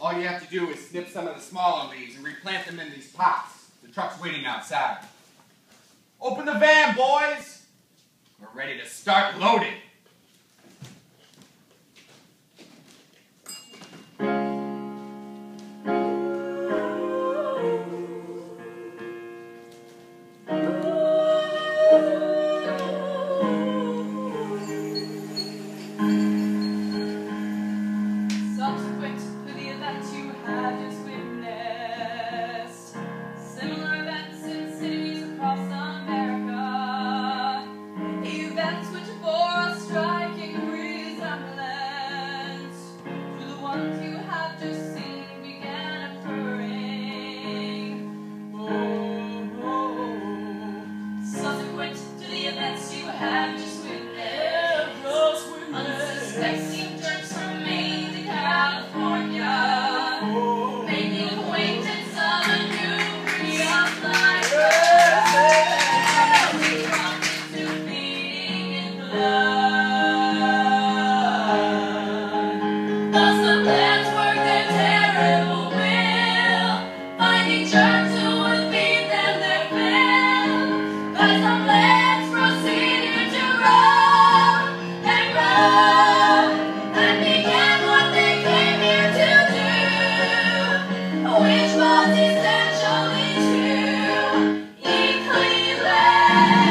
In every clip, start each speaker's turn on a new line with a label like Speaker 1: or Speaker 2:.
Speaker 1: All you have to do is snip some of the smaller leaves and replant them in these pots. The truck's waiting outside. Open the van, boys! We're ready to start loading. Yeah.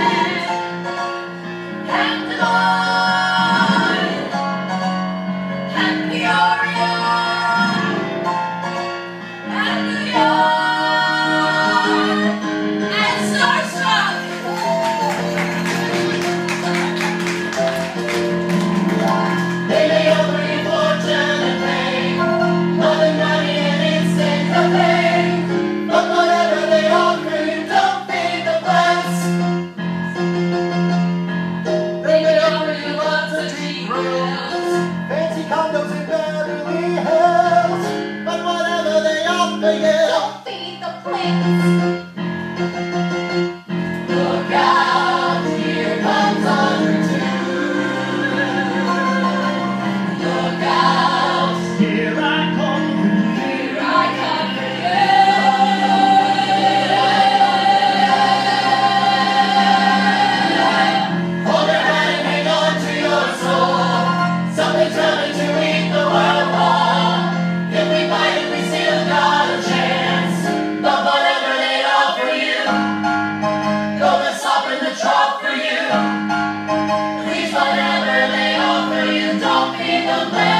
Speaker 1: the land.